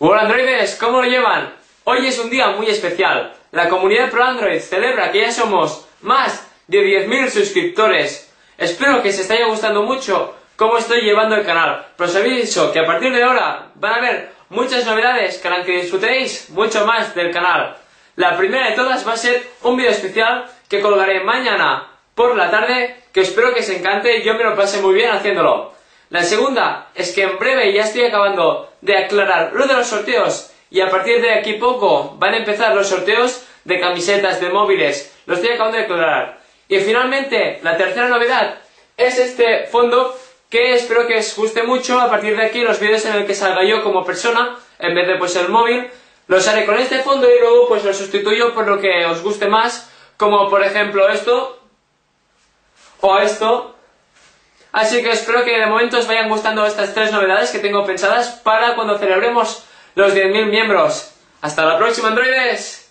Hola androides, ¿cómo lo llevan? Hoy es un día muy especial. La comunidad Pro Android celebra que ya somos más de 10.000 suscriptores. Espero que se esté gustando mucho cómo estoy llevando el canal. Pero os aviso que a partir de ahora van a haber muchas novedades que harán que disfrutéis mucho más del canal. La primera de todas va a ser un vídeo especial que colgaré mañana por la tarde que espero que os encante y yo me lo pase muy bien haciéndolo. La segunda es que en breve ya estoy acabando de aclarar lo de los sorteos y a partir de aquí poco van a empezar los sorteos de camisetas, de móviles. Lo estoy acabando de aclarar. Y finalmente, la tercera novedad es este fondo que espero que os guste mucho. A partir de aquí, los vídeos en el que salga yo como persona, en vez de pues el móvil, los haré con este fondo y luego pues lo sustituyo por lo que os guste más, como por ejemplo esto, o esto, Así que espero que de momento os vayan gustando estas tres novedades que tengo pensadas para cuando celebremos los 10.000 miembros. ¡Hasta la próxima, androides!